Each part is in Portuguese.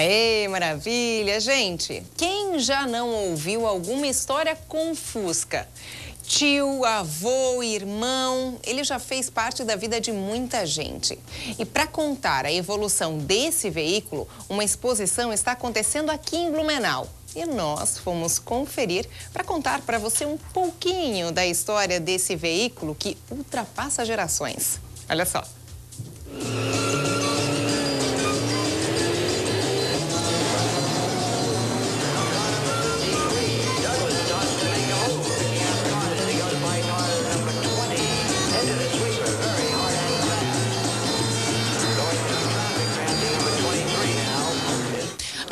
Aê, maravilha! Gente, quem já não ouviu alguma história com Fusca? Tio, avô, irmão, ele já fez parte da vida de muita gente. E para contar a evolução desse veículo, uma exposição está acontecendo aqui em Blumenau. E nós fomos conferir para contar para você um pouquinho da história desse veículo que ultrapassa gerações. Olha só.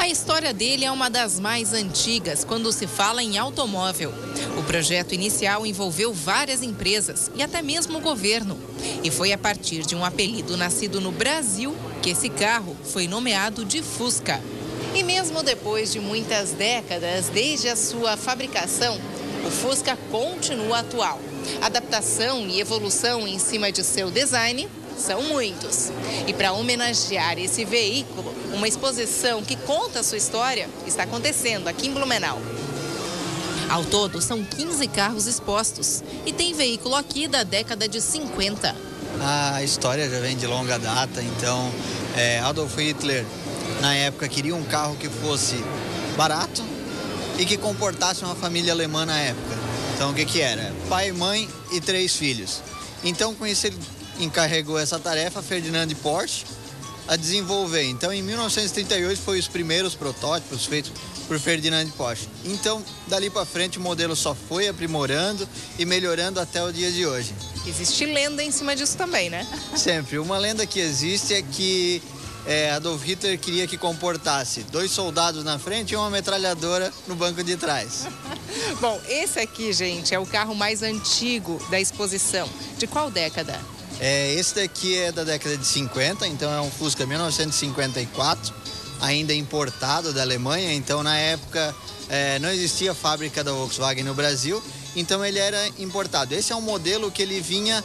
A história dele é uma das mais antigas quando se fala em automóvel. O projeto inicial envolveu várias empresas e até mesmo o governo. E foi a partir de um apelido nascido no Brasil que esse carro foi nomeado de Fusca. E mesmo depois de muitas décadas desde a sua fabricação, o Fusca continua atual. Adaptação e evolução em cima de seu design são muitos. E para homenagear esse veículo, uma exposição que conta a sua história está acontecendo aqui em Blumenau. Ao todo, são 15 carros expostos e tem veículo aqui da década de 50. A história já vem de longa data, então é, Adolf Hitler, na época, queria um carro que fosse barato e que comportasse uma família alemã na época. Então, o que, que era? Pai, mãe e três filhos. Então, com isso, ele encarregou essa tarefa, Ferdinand Porsche, a desenvolver. Então, em 1938 foi os primeiros protótipos feitos por Ferdinand Porsche. Então, dali para frente o modelo só foi aprimorando e melhorando até o dia de hoje. Existe lenda em cima disso também, né? Sempre. Uma lenda que existe é que é, Adolf Hitler queria que comportasse dois soldados na frente e uma metralhadora no banco de trás. Bom, esse aqui, gente, é o carro mais antigo da exposição. De qual década? É, esse daqui é da década de 50, então é um Fusca 1954, ainda importado da Alemanha. Então, na época, é, não existia fábrica da Volkswagen no Brasil, então ele era importado. Esse é um modelo que ele vinha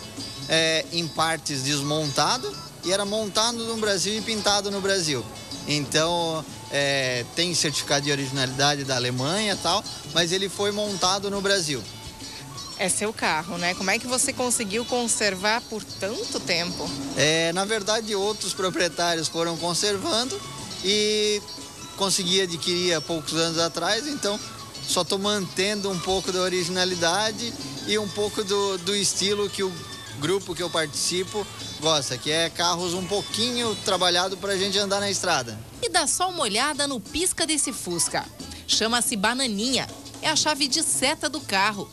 é, em partes desmontado e era montado no Brasil e pintado no Brasil. Então, é, tem certificado de originalidade da Alemanha e tal, mas ele foi montado no Brasil. É seu carro, né? Como é que você conseguiu conservar por tanto tempo? É, na verdade, outros proprietários foram conservando e consegui adquirir há poucos anos atrás, então só estou mantendo um pouco da originalidade e um pouco do, do estilo que o grupo que eu participo gosta, que é carros um pouquinho trabalhado para a gente andar na estrada. E dá só uma olhada no pisca desse Fusca. Chama-se Bananinha. É a chave de seta do carro.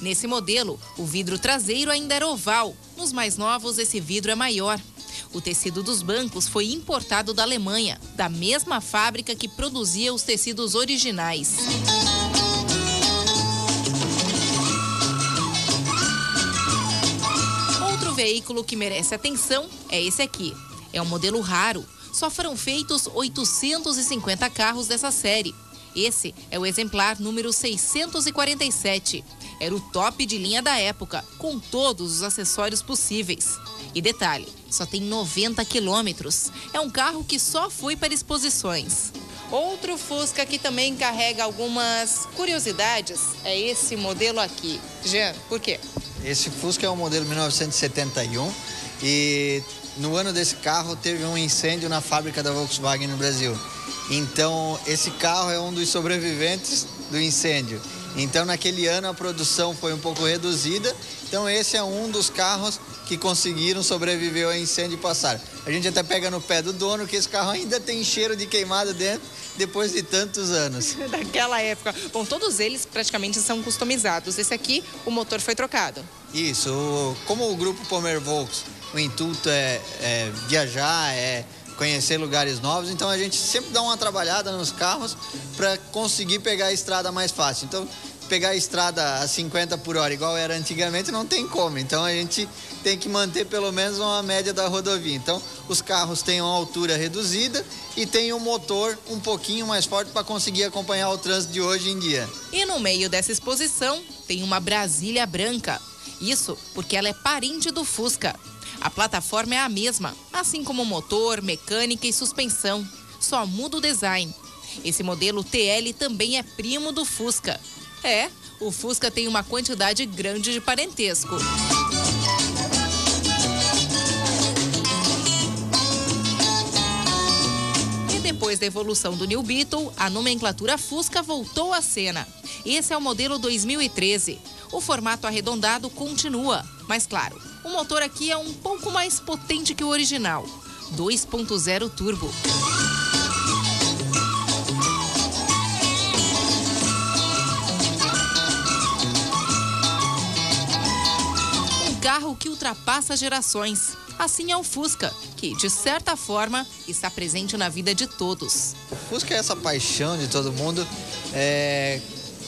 Nesse modelo, o vidro traseiro ainda era oval. Nos mais novos, esse vidro é maior. O tecido dos bancos foi importado da Alemanha, da mesma fábrica que produzia os tecidos originais. Outro veículo que merece atenção é esse aqui. É um modelo raro. Só foram feitos 850 carros dessa série. Esse é o exemplar número 647. Era o top de linha da época, com todos os acessórios possíveis. E detalhe, só tem 90 quilômetros. É um carro que só foi para exposições. Outro Fusca que também carrega algumas curiosidades é esse modelo aqui. Jean, por quê? Esse Fusca é um modelo 1971 e no ano desse carro teve um incêndio na fábrica da Volkswagen no Brasil. Então, esse carro é um dos sobreviventes do incêndio. Então, naquele ano a produção foi um pouco reduzida. Então, esse é um dos carros que conseguiram sobreviver ao incêndio e passar. A gente até pega no pé do dono que esse carro ainda tem cheiro de queimado dentro depois de tantos anos. Daquela época. Bom, todos eles praticamente são customizados. Esse aqui, o motor foi trocado. Isso. Como o grupo Pomer Volks, o intuito é, é viajar, é conhecer lugares novos. Então a gente sempre dá uma trabalhada nos carros para conseguir pegar a estrada mais fácil. Então pegar a estrada a 50 por hora igual era antigamente não tem como. Então a gente tem que manter pelo menos uma média da rodovia. Então os carros têm uma altura reduzida e tem um motor um pouquinho mais forte para conseguir acompanhar o trânsito de hoje em dia. E no meio dessa exposição tem uma Brasília branca. Isso porque ela é parente do Fusca. A plataforma é a mesma, assim como motor, mecânica e suspensão. só muda o design. Esse modelo TL também é primo do Fusca. É, o Fusca tem uma quantidade grande de parentesco. E depois da evolução do New Beetle, a nomenclatura Fusca voltou à cena. Esse é o modelo 2013. O formato arredondado continua, mas claro, o motor aqui é um pouco mais potente que o original. 2.0 turbo. Carro que ultrapassa gerações. Assim é o Fusca, que, de certa forma, está presente na vida de todos. O Fusca é essa paixão de todo mundo. É...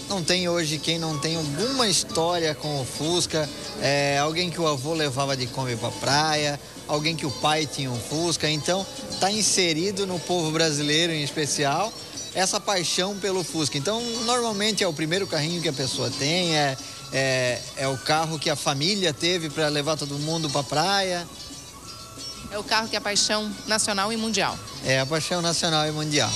Não tem hoje quem não tem alguma história com o Fusca. É... Alguém que o avô levava de Kombi para praia, alguém que o pai tinha um Fusca. Então, está inserido no povo brasileiro em especial essa paixão pelo Fusca. Então, normalmente é o primeiro carrinho que a pessoa tem, é, é, é o carro que a família teve para levar todo mundo para a praia. É o carro que é a paixão nacional e mundial. É a paixão nacional e mundial.